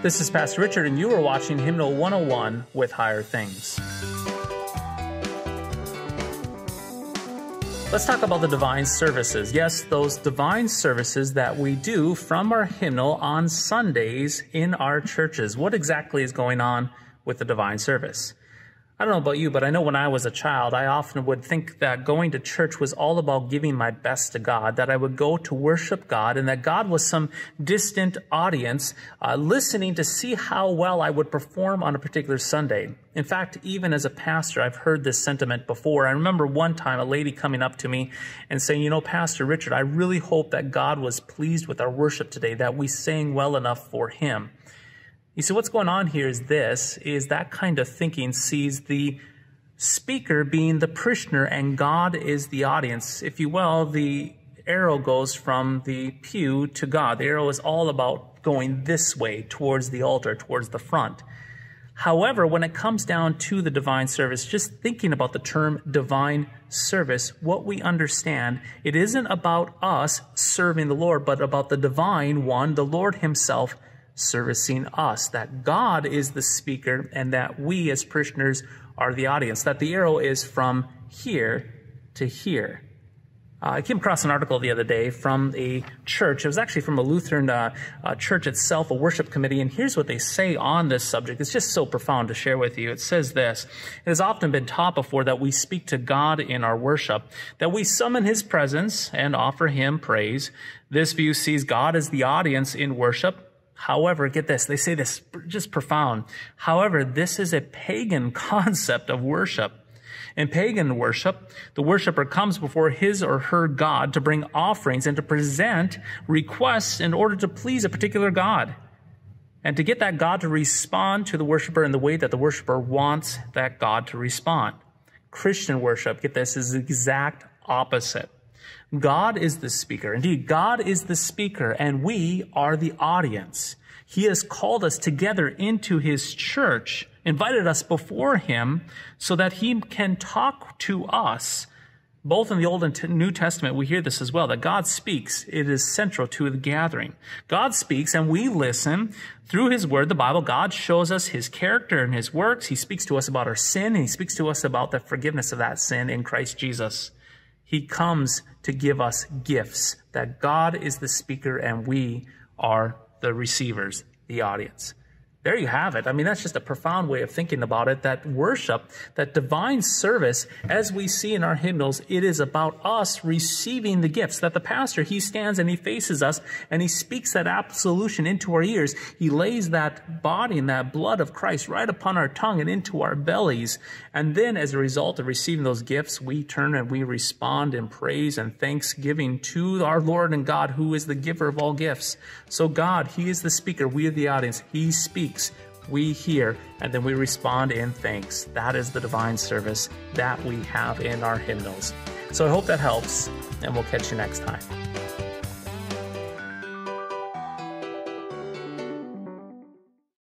This is Pastor Richard, and you are watching Hymnal 101 with Higher Things. Let's talk about the divine services. Yes, those divine services that we do from our hymnal on Sundays in our churches. What exactly is going on with the divine service? I don't know about you, but I know when I was a child, I often would think that going to church was all about giving my best to God, that I would go to worship God, and that God was some distant audience uh, listening to see how well I would perform on a particular Sunday. In fact, even as a pastor, I've heard this sentiment before. I remember one time a lady coming up to me and saying, You know, Pastor Richard, I really hope that God was pleased with our worship today, that we sang well enough for Him. You see, what's going on here is this, is that kind of thinking sees the speaker being the parishioner and God is the audience. If you will, the arrow goes from the pew to God. The arrow is all about going this way towards the altar, towards the front. However, when it comes down to the divine service, just thinking about the term divine service, what we understand, it isn't about us serving the Lord, but about the divine one, the Lord himself, servicing us, that God is the speaker and that we as parishioners are the audience, that the arrow is from here to here. Uh, I came across an article the other day from a church. It was actually from a Lutheran uh, uh, church itself, a worship committee. And here's what they say on this subject. It's just so profound to share with you. It says this It has often been taught before that we speak to God in our worship, that we summon his presence and offer him praise. This view sees God as the audience in worship However, get this, they say this just profound. However, this is a pagan concept of worship. In pagan worship, the worshiper comes before his or her God to bring offerings and to present requests in order to please a particular God. And to get that God to respond to the worshiper in the way that the worshiper wants that God to respond. Christian worship, get this, is the exact opposite. God is the speaker. Indeed, God is the speaker and we are the audience. He has called us together into his church, invited us before him so that he can talk to us. Both in the Old and New Testament, we hear this as well, that God speaks. It is central to the gathering. God speaks and we listen. Through his word, the Bible, God shows us his character and his works. He speaks to us about our sin and he speaks to us about the forgiveness of that sin in Christ Jesus. He comes to give us gifts, that God is the speaker and we are the receivers, the audience there you have it. I mean, that's just a profound way of thinking about it. That worship, that divine service, as we see in our hymnals, it is about us receiving the gifts. That the pastor, he stands and he faces us and he speaks that absolution into our ears. He lays that body and that blood of Christ right upon our tongue and into our bellies. And then as a result of receiving those gifts, we turn and we respond in praise and thanksgiving to our Lord and God, who is the giver of all gifts. So God, he is the speaker. We are the audience. He speaks speaks, we hear, and then we respond in thanks. That is the divine service that we have in our hymnals. So I hope that helps, and we'll catch you next time.